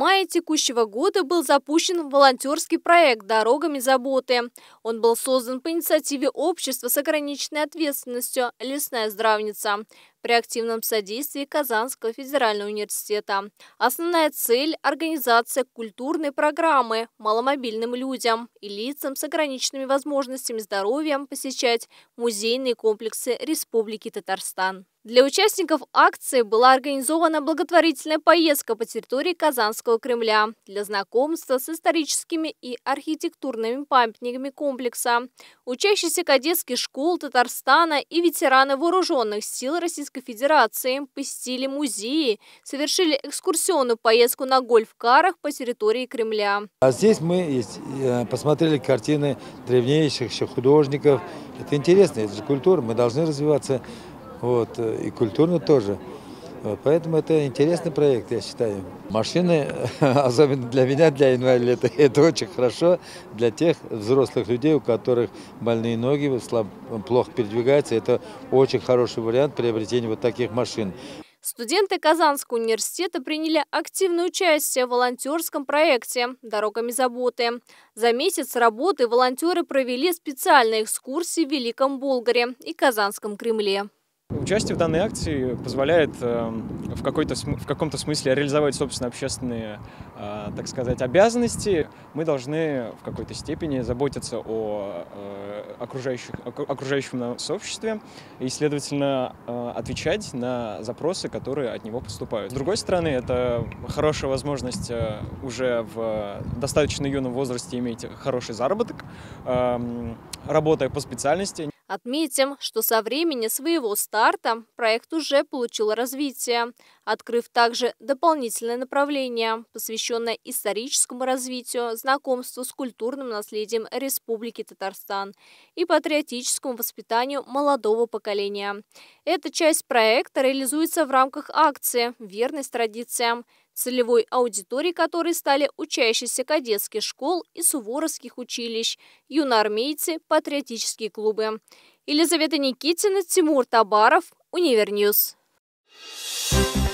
мае текущего года был запущен волонтерский проект «Дорогами заботы». Он был создан по инициативе общества с ограниченной ответственностью «Лесная здравница» при активном содействии Казанского федерального университета. Основная цель – организация культурной программы маломобильным людям и лицам с ограниченными возможностями здоровья посещать музейные комплексы Республики Татарстан. Для участников акции была организована благотворительная поездка по территории Казанского Кремля для знакомства с историческими и архитектурными памятниками комплекса. Учащиеся кадетских школ Татарстана и ветераны вооруженных сил Российской Федерации посетили музеи, совершили экскурсионную поездку на гольф-карах по территории Кремля. А здесь мы э, посмотрели картины древнейших художников. Это интересно, это же культура, мы должны развиваться вот, э, и культурно тоже. Поэтому это интересный проект, я считаю. Машины, особенно для меня, для инвалида, это очень хорошо для тех взрослых людей, у которых больные ноги, плохо передвигаются. Это очень хороший вариант приобретения вот таких машин. Студенты Казанского университета приняли активное участие в волонтерском проекте «Дорогами заботы». За месяц работы волонтеры провели специальные экскурсии в Великом Болгаре и Казанском Кремле. Участие в данной акции позволяет э, в, какой-то, в каком-то смысле реализовать собственные общественные, э, так сказать, обязанности. Мы должны в какой-то степени заботиться о э, окружающих, окружающем нас сообществе и, следовательно, отвечать на запросы, которые от него поступают. С другой стороны, это хорошая возможность уже в достаточно юном возрасте иметь хороший заработок, эм, работая по специальности. Отметим, что со времени своего старта проект уже получил развитие, открыв также дополнительное направление, посвященное историческому развитию, знакомству с культурным наследием Республики Татарстан и патриотическому воспитанию молодого поколения. Эта часть проекта реализуется в рамках акции «Верность традициям», целевой аудиторией которой стали учащиеся кадетских школ и суворовских училищ, юноармейцы, патриотические клубы. Елизавета Никитина, Тимур Табаров, Универньюз. Thank you